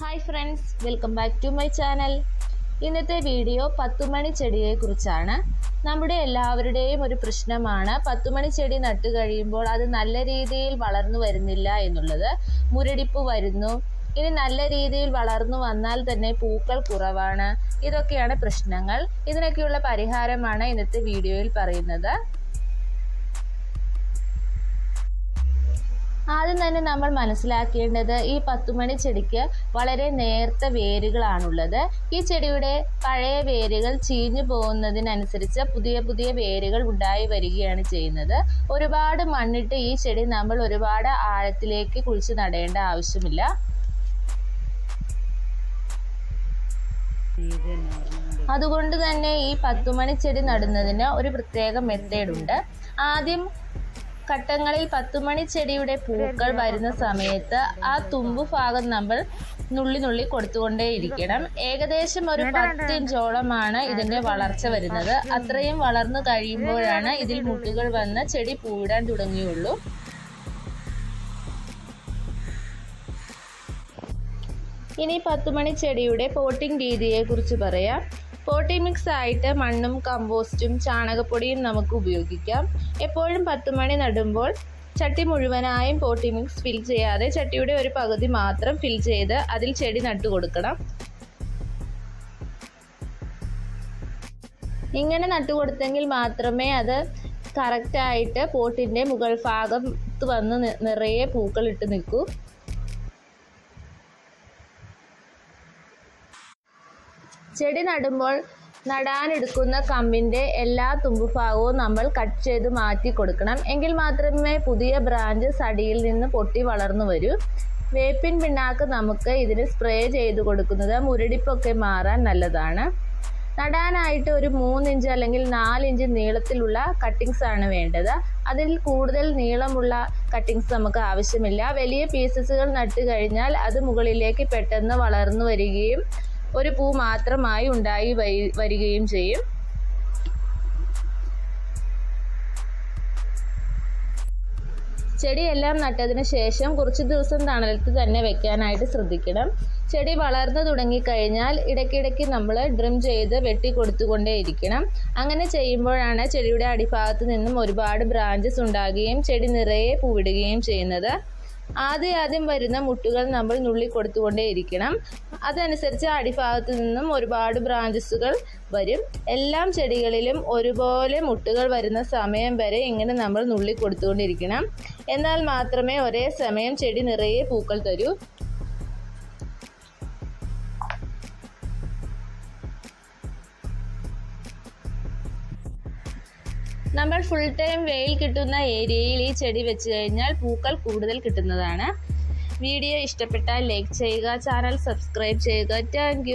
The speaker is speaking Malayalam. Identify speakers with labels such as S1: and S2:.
S1: Hi friends welcome back to my channel ഇന്നത്തെ വീഡിയോ പത്തുമണി ചെടിയെക്കുറിച്ചാണ് നമ്മുടെ എല്ലാവരുടെയും ഒരു പ്രശ്നമാണ് പത്തുമണി ചെടി നട്ടു കഴിയുമ്പോൾ അത് നല്ല രീതിയിൽ വളർന്നു വരുന്നില്ല എന്നുള്ളത്. മുരടിപ്പ് വരുന്നു. ഇനി നല്ല രീതിയിൽ വളർന്നു വന്നാൽ തന്നെ പൂക്കൾ കുറവാണ്. ഇതൊക്കെയാണ് പ്രശ്നങ്ങൾ. ഇതിനൊക്കെയുള്ള പരിഹാരമാണ് ഇന്നത്തെ വീഡിയോയിൽ പറയുന്നത്. ആദ്യം തന്നെ നമ്മൾ മനസ്സിലാക്കേണ്ടത് ഈ പത്തുമണി ചെടിക്ക് വളരെ നേർത്ത വേരുകളാണുള്ളത്. ഈ ചെടിയുടെ പഴയ വേരുകൾ ചീഞ്ഞു പോകുന്നതിനനുസരിച്ച് പുതിയ പുതിയ വേരുകൾ ഉണ്ടായി വരികയാണ് ചെയ്യുന്നത്. ഒരുപാട് മണ്ണിട്ട് ഈ ചെടി നമ്മൾ ഒരുപാട് ആഴത്തിലേക്ക് കുഴിച്ച് നടേണ്ട ആവശ്യമില്ല. അതുകൊണ്ട് തന്നെ ഈ പത്തുമണി ചെടി നടുന്നതിന് ഒരു പ്രത്യേക മെത്തേഡ് ഉണ്ട് ആദ്യം ഘട്ടങ്ങളിൽ പത്തുമണി ചെടിയുടെ പൂക്കൾ വരുന്ന സമയത്ത് ആ തുമ്പു ഭാഗം നമ്മൾ നുള്ളി നുള്ളി കൊടുത്തുകൊണ്ടേയിരിക്കണം. ഏകദേശം ഒരു പത്ത് ഇഞ്ചോളമാണ് ഇതിന്റെ വളർച്ച വരുന്നത്. അത്രയും വളർന്നു കഴിയുമ്പോഴാണ് ഇതിൽ മുട്ടുകൾ വന്ന് ചെടി പൂവിടാൻ തുടങ്ങിയുള്ളൂ. ഇനി പത്തുമണി ചെടിയുടെ പോട്ടിംഗ് രീതിയെക്കുറിച്ച് പറയാം. പോട്ടി മിക്സ് ആയിട്ട് മണ്ണും കമ്പോസ്റ്റും ചാണകപ്പൊടിയും നമുക്ക് ഉപയോഗിക്കാം. എപ്പോഴും പത്തുമണി നടുമ്പോൾ ചട്ടി മുഴുവനായും പോട്ടി മിക്സ് ഫിൽ ചെയ്യാതെ ചട്ടിയുടെ ഒരു പകുതി മാത്രം ഫിൽ ചെയ്ത് അതിൽ ചെടി നട്ടു കൊടുക്കണം. ഇങ്ങനെ നട്ടുകൊടുത്തെങ്കിൽ മാത്രമേ അത് കറക്റ്റായിട്ട് പോട്ടിന്റെ മുകൾ ഭാഗത്ത് വന്ന് നിറയെ പൂക്കളിട്ട് നിൽക്കൂ. ചെടി നടുമ്പോൾ നടാനെടുക്കുന്ന കമ്പിന്റെ എല്ലാ തുമ്പുഭാഗവും നമ്മൾ കട്ട് ചെയ്ത് മാറ്റി കൊടുക്കണം. എങ്കിൽ മാത്രമേ പുതിയ ബ്രാഞ്ച് സടിയിൽ നിന്ന് പൊട്ടി വളർന്നു വരൂ. വേപ്പിൻ പിണ്ണാക്ക് നമുക്ക് ഇതിന് സ്പ്രേ ചെയ്ത് കൊടുക്കുന്നത് മുരടിപ്പൊക്കെ മാറാൻ നല്ലതാണ്. നടാനായിട്ട് ഒരു മൂന്നിഞ്ച് അല്ലെങ്കിൽ നാലിഞ്ച് നീളത്തിലുള്ള കട്ടിങ്സ് ആണ് വേണ്ടത്. അതിൽ കൂടുതൽ നീളമുള്ള കട്ടിങ്സ് നമുക്ക് ആവശ്യമില്ല. വലിയ പീസസുകൾ നട്ട് കഴിഞ്ഞാൽ അത് മുകളിലേക്ക് പെട്ടെന്ന് വളർന്നു വരികയും ഒരു പൂ മാത്രമായി ഉണ്ടായി വരികയും ചെയ്യും. ചെടിയെല്ലാം നട്ടതിന് ശേഷം കുറച്ച് ദിവസം തണലത്ത് തന്നെ വെക്കാനായിട്ട് ശ്രദ്ധിക്കണം. ചെടി വളർന്നു തുടങ്ങിക്കഴിഞ്ഞാൽ ഇടയ്ക്കിടയ്ക്ക് നമ്മൾ ഡ്രിം ചെയ്ത് വെട്ടി കൊടുത്തുകൊണ്ടേയിരിക്കണം. അങ്ങനെ ചെയ്യുമ്പോഴാണ് ചെടിയുടെ അടിഭാഗത്ത് നിന്നും ഒരുപാട് ബ്രാഞ്ചസ് ഉണ്ടാകുകയും ചെടി നിറയെ പൂവിടുകയും ചെയ്യുന്നത്. ആദ്യം ആദ്യം വരുന്ന മുട്ടുകൾ നമ്മൾ നുള്ളി കൊടുത്തുകൊണ്ടേയിരിക്കണം അതനുസരിച്ച് അടിഭാഗത്ത് നിന്നും ഒരുപാട് ബ്രാഞ്ചസുകൾ വരും. എല്ലാം ചെടികളിലും ഒരുപോലെ മുട്ടുകൾ വരുന്ന സമയം വരെ ഇങ്ങനെ നമ്മൾ നുള്ളി കൊടുത്തുകൊണ്ടിരിക്കണം. എന്നാൽ മാത്രമേ ഒരേ സമയം ചെടി നിറയെ പൂക്കൾ തരൂ. നമ്മൾ ഫുൾ ടൈം വെയിൽ കിട്ടുന്ന ഏരിയയിൽ ഈ ചെടി വെച്ച് കഴിഞ്ഞാൽ പൂക്കൾ കൂടുതൽ കിട്ടുന്നതാണ്. വീഡിയോ ഇഷ്ടപ്പെട്ടാൽ ലൈക്ക് ചെയ്യുക ചാനൽ സബ്സ്ക്രൈബ് ചെയ്യുക. താങ്ക്